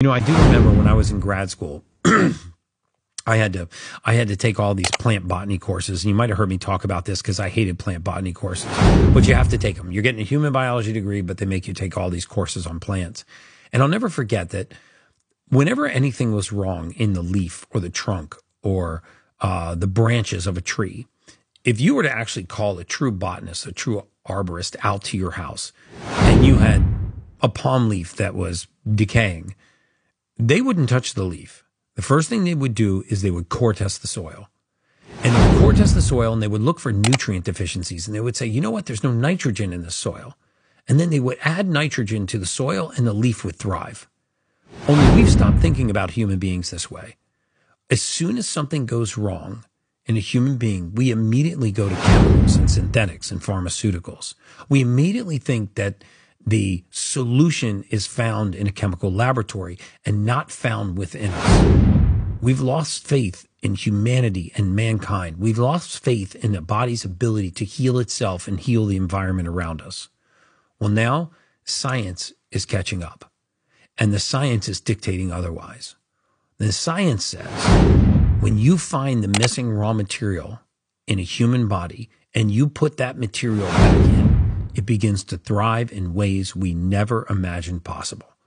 You know, I do remember when I was in grad school, I had to I had to take all these plant botany courses. And you might have heard me talk about this because I hated plant botany courses, but you have to take them. You're getting a human biology degree, but they make you take all these courses on plants. And I'll never forget that whenever anything was wrong in the leaf or the trunk or uh, the branches of a tree, if you were to actually call a true botanist, a true arborist out to your house, and you had a palm leaf that was decaying, they wouldn't touch the leaf. The first thing they would do is they would core test the soil. And they would core test the soil and they would look for nutrient deficiencies. And they would say, you know what? There's no nitrogen in the soil. And then they would add nitrogen to the soil and the leaf would thrive. Only we've stopped thinking about human beings this way. As soon as something goes wrong in a human being, we immediately go to chemicals and synthetics and pharmaceuticals. We immediately think that the solution is found in a chemical laboratory and not found within us. We've lost faith in humanity and mankind. We've lost faith in the body's ability to heal itself and heal the environment around us. Well, now science is catching up and the science is dictating otherwise. The science says when you find the missing raw material in a human body and you put that material back in, it begins to thrive in ways we never imagined possible.